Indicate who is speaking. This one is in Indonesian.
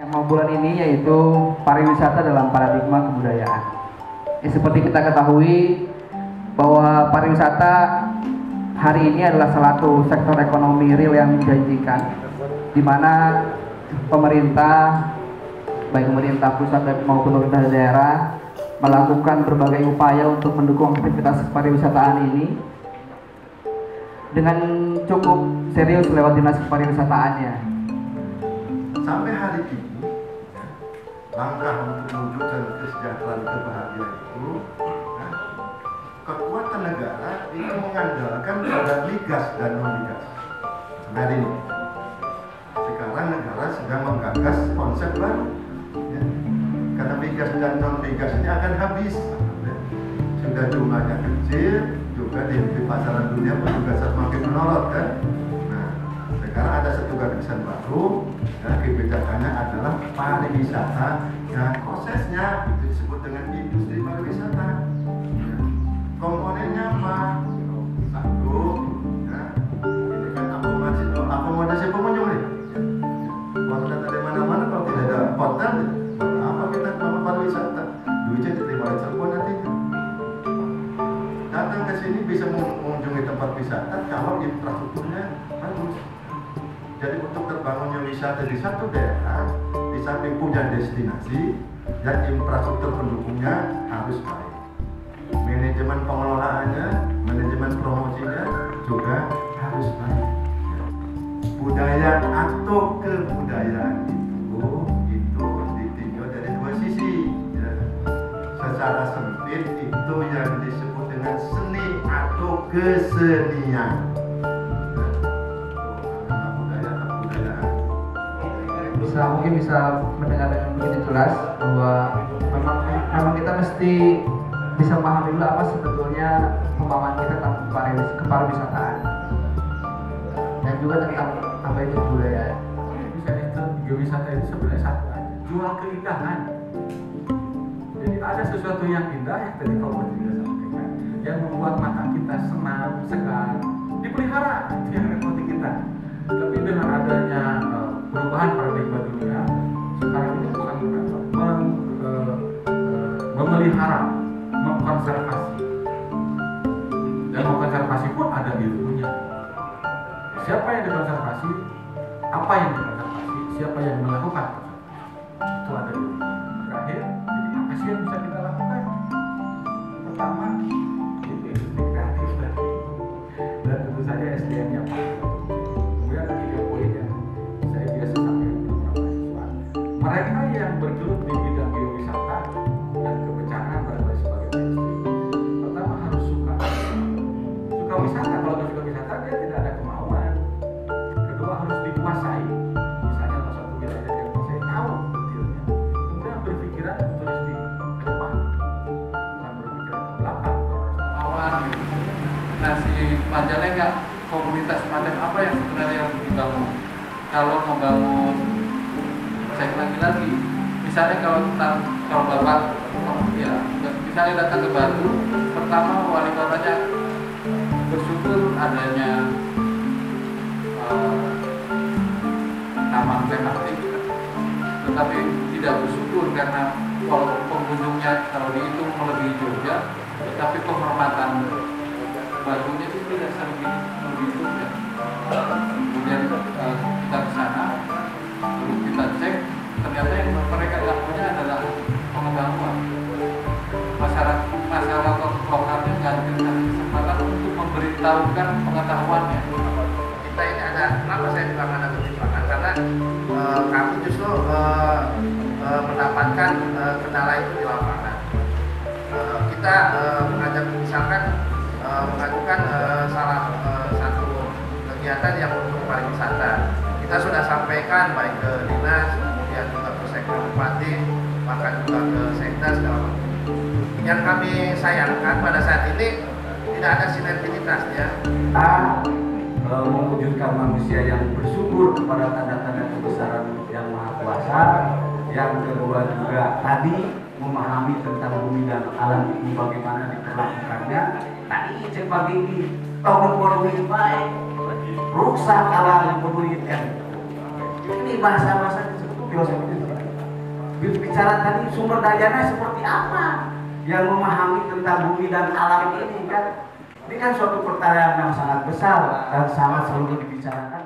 Speaker 1: Tema bulan ini yaitu pariwisata dalam paradigma kebudayaan. Ya, seperti kita ketahui bahwa pariwisata hari ini adalah salah satu sektor ekonomi real yang menjanjikan, di mana pemerintah, baik pemerintah pusat maupun pemerintah daerah, melakukan berbagai upaya untuk mendukung aktivitas pariwisataan ini dengan cukup serius lewat dinas pariwisataannya.
Speaker 2: Sampai hari ini, ya, langkah untuk mewujudkan kesejahteraan kebahagiaan itu, ya, kekuatan negara itu mengandalkan pada migas dan non. Sampai hari ini, sekarang negara sedang menggagas konsep baru, ya. karena migas dan non migas ini akan habis. ya. Sudah jumlahnya kecil, juga di, di pasaran dunia pun juga semakin menolak kan. Sekarang ada satu gagasan baru, dan kebijakannya adalah pariwisata dan prosesnya itu disebut dengan industri pariwisata. Ya. Komponennya apa? Satu, ya, ini kan akomodasi, akomodasi pengunjung nih. Ya. Hotel dari mana-mana kalau tidak ada hotel, apa kita mau pariwisata? Duitnya diterima oleh siapa nantinya? datang ke sini bisa mengunjungi tempat wisata kalau infrastrukturnya. Jadi untuk terbangunnya wisata di satu daerah, di samping punya destinasi dan infrastruktur pendukungnya harus baik. Manajemen pengelolaannya, manajemen promosinya juga harus baik. Budaya atau kebudayaan itu itu ditinjau dari dua sisi. ya. Secara sempit itu yang disebut dengan seni atau kesenian.
Speaker 1: Bisa mungkin bisa mendengar dengan begitu jelas bahwa memang memang kita mesti bisa memahami dulu apa sebetulnya pemahaman kita tentang pariwis- kepariwisataan. Dan juga tentang apa itu budaya.
Speaker 3: bisa itu geowisata itu sebenarnya satu aja. Jual keindahan. Jadi ada sesuatu yang indah yang tadi Budi juga sampaikan yang membuat mata kita senang segar dipelihara. Itu yang kita perubahan paradigma dunia sekarang ini bukan mem- eh, memelihara mengkonservasi. Dan mengkonservasi pun ada ilmunya siapa yang dikonservasi? Apa yang dikonservasi? Siapa yang melakukan
Speaker 4: Majalengka komunitas semacam apa yang sebenarnya harus dibangun? Kalau membangun saya lagi lagi misalnya kalau tentang kalau bapak ya misalnya datang ke Batu pertama wali kotanya bersyukur adanya eh, taman tematik tetapi tidak bersyukur karena kalau pengunjungnya kalau dihitung melebihi Jogja tetapi penghormatan batunya itu tidak seperti melebihi Jogja kemudian eh, kita ke sana lalu kita cek ternyata yang mereka nggak adalah pengetahuan. Masyarakat masyarakat lokalnya nggak diberikan kesempatan untuk memberitahukan
Speaker 5: kegiatan yang untuk pariwisata. Kita sudah sampaikan baik ke dinas kemudian juga ke sektor bupati bahkan juga ke sekda segala macam. Yang kami sayangkan pada saat ini tidak ada sinergitas ya.
Speaker 3: Kita eh, mewujudkan manusia yang bersyukur kepada tanda-tanda kebesaran yang maha kuasa. Yang kedua juga tadi memahami tentang bumi dan alam itu bagaimana diperlakukannya. Tadi cek pagi ini tahun ini baik rusak alam kemudian ini bahasa-bahasa filosofi
Speaker 6: bicara tadi sumber dayanya seperti apa yang memahami tentang bumi dan alam ini kan? Ini kan suatu pertanyaan yang sangat besar dan sangat selalu dibicarakan